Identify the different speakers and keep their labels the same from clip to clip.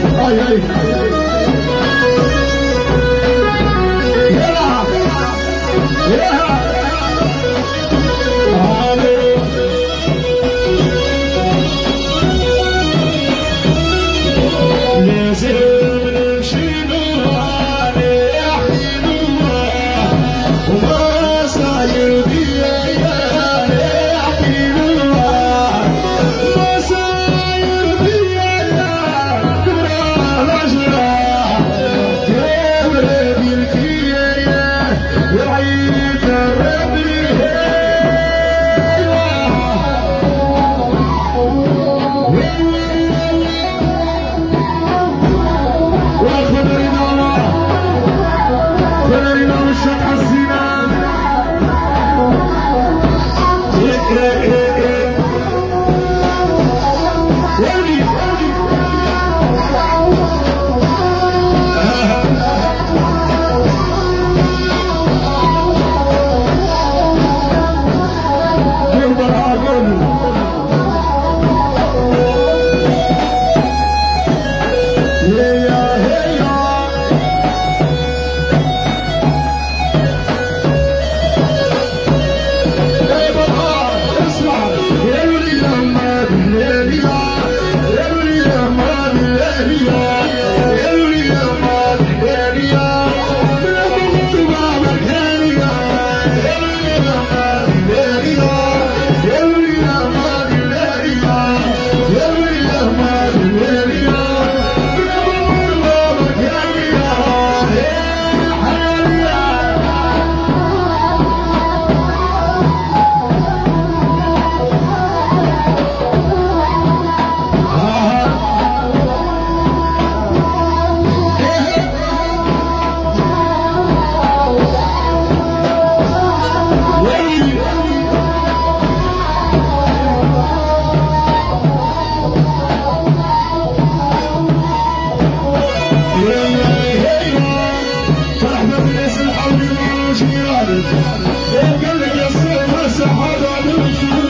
Speaker 1: Yeah. Yeah. 厉害 Oh. Sevgili yasın nasıl hadanın içini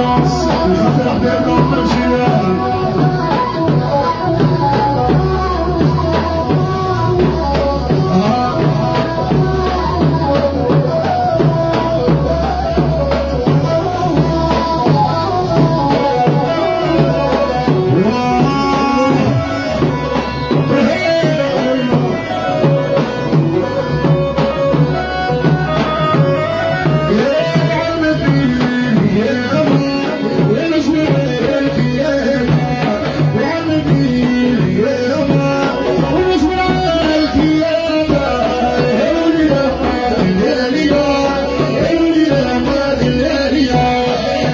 Speaker 1: nossa, até não magia.